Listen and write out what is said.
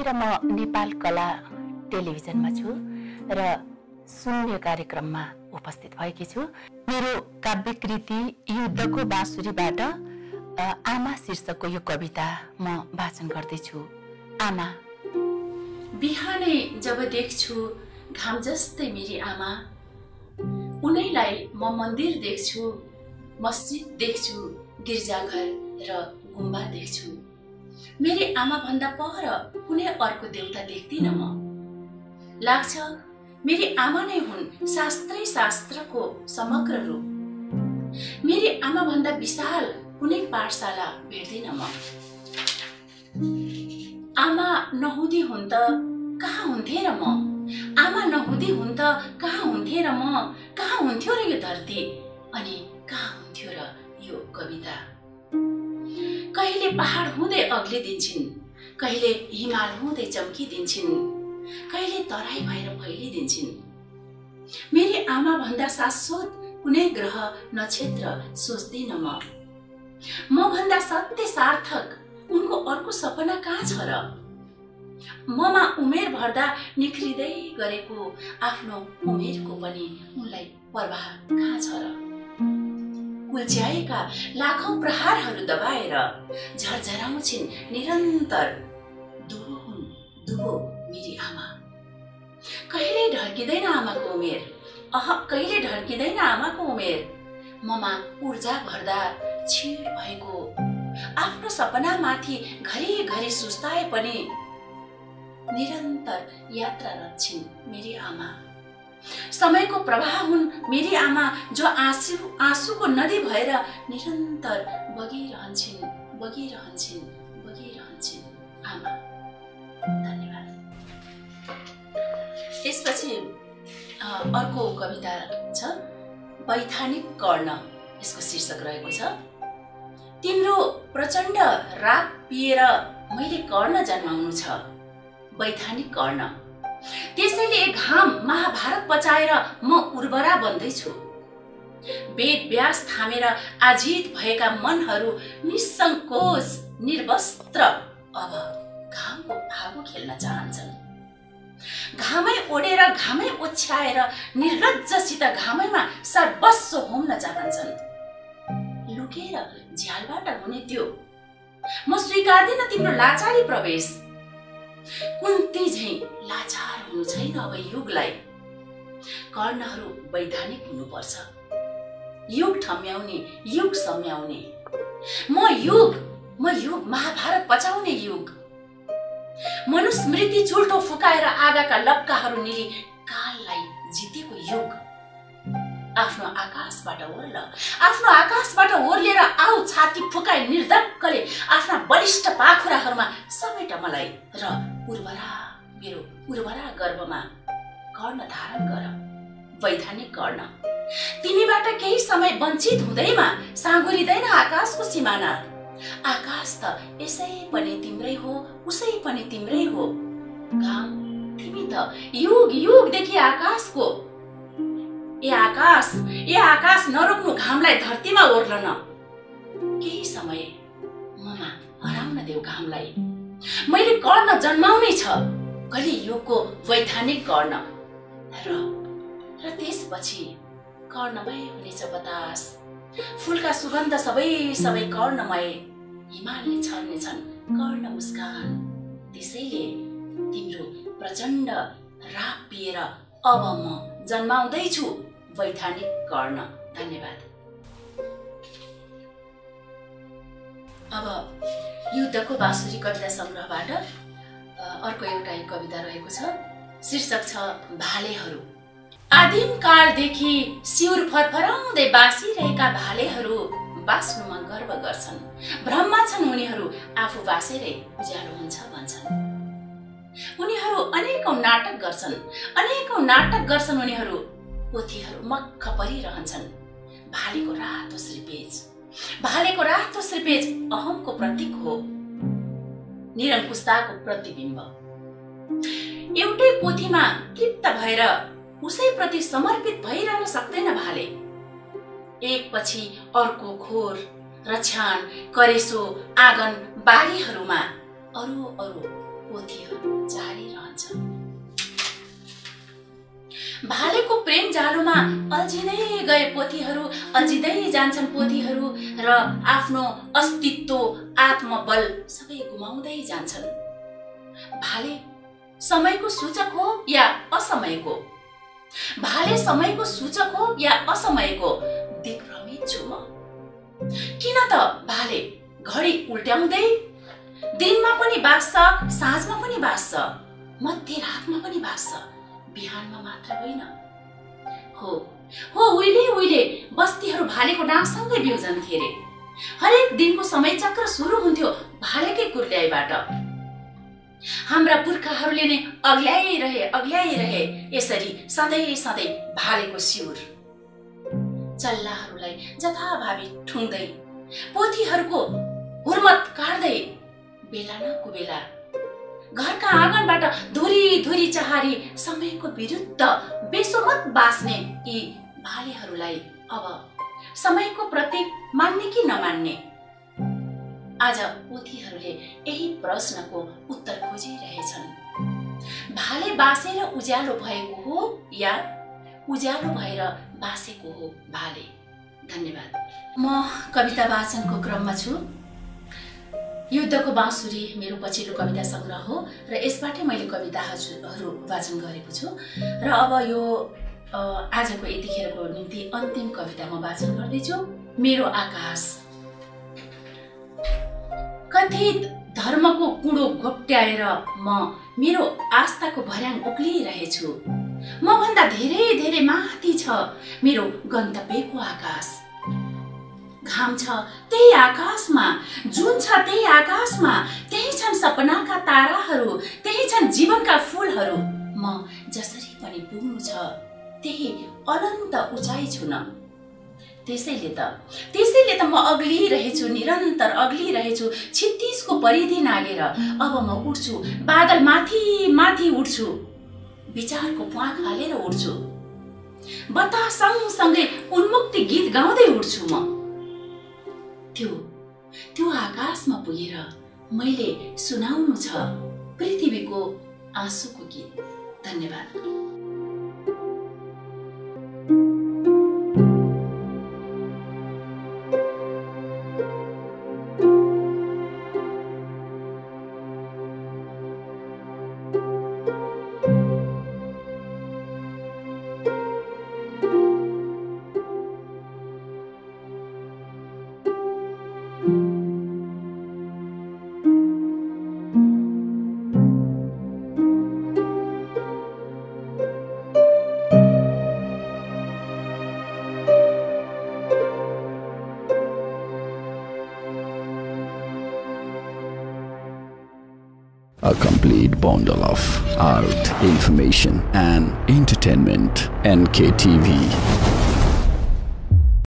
यतिखेर म नेपाल कला टेलिभिजनमा छु र शून्य कार्यक्रममा उपस्थित भएकी छु। मेरो काव्यकृति युद्धको बाँसुरीबाट आमा शीर्षकको यो कविता म वाचन गर्दैछु। आमा। बिहानै जब देख्छु घाम जस्तै मेरी आमा उनैलाई म मन्दिर देख्छु मस्जिद देख्छु गिर्जाघर र गुम्बा देख्छु। मेरी आमा भन्दा पर कुनै अर्को देउता देख्दिनँ म। लाग्छ मेरी आमा नै हुन् शास्त्रै शास्त्रको समग्र रूप। मेरी आमा भन्दा विशाल कुनै पाठशाला भेट्दिनँ म। आमा नहुँदी हुन् त कहाँ हुन्थे र म? आमा नहुँदी हुन् त कहाँ हुन्थे र म? कहाँ हुन्थ्यो र यो धरती? अनि कहाँ हुन्थ्यो र यो कविता? कहिले पहाड हुँदै अग्लिदिन्छन्? कहिले हिमाल हुँदै चम्किदिन्छन्? कहिले तराई भएर फैलिदिन्छन्? मेरी आमा भन्दा शाश्वत कुनै ग्रह नक्षत्र सोच्दिनँ म। म भन्दा सत्य सार्थक उनको अर्को सपना कहाँ छ र? ममा उमेर भर्दा निख्रिँदै गरेको आफ्नो उमेरको पनि उनलाई प्रवाह कहाँ छ र? कुल्च्याएका लाखौं प्रहारहरू दबाएर झरझराउँछिन् निरन्तर। दुहो हुन् दुहो मेरी आमा। कहिल्यै ढल्किँदैन आमाको उमेर? अह कहिले ढल्किँदैन आमाको उमेर? ममा ऊर्जा भर्दा छिड भएको। आफ्नो सपनामाथि घरिघरि सुस्ताए पनि निरन्तर यात्रा रच्छिन् मेरी आमा। समयको प्रवाह हुन् मेरी आमा जो आँसु आँसुको नदी भएर निरन्तर बगिरहन्छन् बगिरहन्छन् बगिरहन्छन्। आमा धन्यवाद। यसपछि अ, अर्को कविता छ वैधानिक कर्ण। यसको शीर्षक रहेको छ तिम्रो प्रचण्ड राप पिएर मैले कर्ण जन्माउनु छ। वैधानिक कर्ण। त्यसैले घाम महाभारत पचाएर म उर्वरा बन्दैछु। वेद व्यास थामेर आजित भएका मनहरू निसङ्कोच निर्वस्त्र अब घामको फागो खेल्न चाहन्छन्। घामै ओढेर घामै ओछ्याएर निर्लज्जसित घामैमा सर्वस्व होम्न चाहन्छन्। लुकेर झ्यालबाट हुने त्यो। म स्वीकार्दिन तिम्रो लाचारी प्रवेश। कुन्ती झै लाचार हुनु छैन अब युगलाई। कर्णहरू वैधानिक हुनुपर्छ। युग ठम्याउने युग सम्याउने। म युग म युग महाभारत पचाउने युग। मनुस्मृति चुल्टो फुकाएर आगाका लप्काहरू निली काललाई जितेको युग। आफ्नो आकाशबाट ओर्ल आफ्नो आकाशबाट ओर्लेर आऊ छाती फुकाई निर्धक्कले आफ्ना बलिष्ठ पाखुराहरूमा समेट मलाई र उर्वरा मेरो उर्वरा गर्भमा कर्ण धारण गर वैधानिक कर्ण। तिमीबाट केही समय वञ्चित हुँदैमा साँगुरिँदैन आकाशको सिमाना। आकाश त यसै पनि तिम्रै हो उसै पनि तिम्रै हो। घाम तिमी त युग युगदेखि आकाशको। ए आकाश ए आकाश नरोक्नु घामलाई धरतीमा ओर्लन। केही समय ममा हराउन देऊ घामलाई। मैले कर्ण जन्माउनै छ। कलियुगको वैधानिक कर्ण। र र त्यसपछि कर्णमय हुनेछ बतास। फुलका सुगन्ध सबै सबै कर्णमय। हिमालले छर्नेछन् कर्ण मुस्कान। त्यसैले तिम्रो प्रचण्ड राप पिएर अब म जन्माउँदैछु वैधानिक कर्ण। धन्यवाद। अब युद्धको बाँसुरी कविता सङ्ग्रहबाट अर्को एउटा एक कविता रहेको छ शीर्षक छ भालेहरू। आदिम कालदेखि सिउर फरफराउँदै बाँसिरहेका भालेहरू बाँच्नुमा गर्व गर्छन्। भ्रममा छन् उनीहरू आफू बाँसेरै उज्यालो हुन्छ भन्छन्। उनीहरू अनेकौं नाटक गर्छन्। अनेकौं नाटक गर्छन् उनीहरू पोथीहरू मक्ख परिरहन्छन्। भालेको रातो श्रीपेज भालेको रातो श्रीपेज अहमको प्रतीक हो। निरङ्कुशताको प्रतिबिम्ब। एउटै पोथीमा तृप्त भएर उसैप्रति समर्पित भइरहन सक्दैन भाले। एकपछि अर्को खोर रछ्यान करेसो आँगन बारीहरूमा अरू अरू पोथीहरू जारी रहन्छ भालेको प्रेम जालोमा अल्झिँदै गए पोथीहरू अल्झिँदै जान्छन् पोथीहरू र आफ्नो अस्तित्व आत्मबल सबै गुमाउँदै जान्छन्। भाले समयको सूचक हो या असमयको? भाले समयको सूचक हो या असमयको? दिग्भ्रमित छु म। किन त भाले घडी उल्ट्याउँदै दिनमा पनि बाँच्छ साँझमा पनि बाँच्छ मध्यरातमा पनि बाँच्छ। बिहानमा मात्र होइन। हो। हो उहिले उहिले बस्तीहरू भालेको नामसँगै बिउजन्थे अरे हरेक दिनको समय चक्र सुरु हुन्थ्यो भालेकै कुर्ल्याइबाट हाम्रा पुर्खाहरूले नै अग्ल्याइरहे अग्ल्याइरहे यसरी सधैँ सधैँ भालेको सिउर चल्लाहरूलाई जथाभावी ठुङ्दै पोथीहरूको हुर्मत काट्दै बेला न कुबेला घरका आँगनबाट धुरी धुरी चहारी समयको विरुद्ध बेसोमत बाँच्ने यी भालेहरूलाई अब समयको प्रतीक मान्ने कि नमान्ने? आज पोथीहरूले यही प्रश्नको उत्तर खोजिरहेछन्। भाले बाँसेर उज्यालो भएको हो या उज्यालो भएर बाँसेको हो भाले? धन्यवाद। म कविता वाचनको क्रममा छु। युद्धको बाँसुरी मेरो पछिल्लो कविता सङ्ग्रह हो र यसबाटै मैले कविताहरू वाचन गरेको छु। र अब यो आजको यतिखेरको निम्ति अन्तिम कविता म वाचन गर्दैछु। मेरो आकाश। कथित धर्मको कुँडो घोप्ट्याएर म मेरो आस्थाको भर्याङ उक्लिरहेछु। मभन्दा धेरै धेरै माथि छ मेरो गन्तव्यको आकाश। घाम छ त्यही आकाशमा। जुन छ त्यही आकाशमा। त्यही छन् सपनाका ताराहरू त्यही छन् जीवनका फुलहरू। म जसरी पनि पुग्नु छ त्यही अनन्त उचाइ छु न त्यसैले त त्यसैले त म अग्लिरहेछु निरन्तर अग्लिरहेछु छित्तिसको परिधि नागेर। अब म उठ्छु बादल माथि माथि उठ्छु। विचारको प्वाख हालेर उठ्छु। बतास सँगसँगै उन्मुक्ति गीत गाउँदै उठ्छु म। त्यो त्यो आकाशमा पुगेर मैले सुनाउनु छ पृथ्वीको आँसुको गीत। धन्यवाद। A complete bundle of art, information, and entertainment. NKTV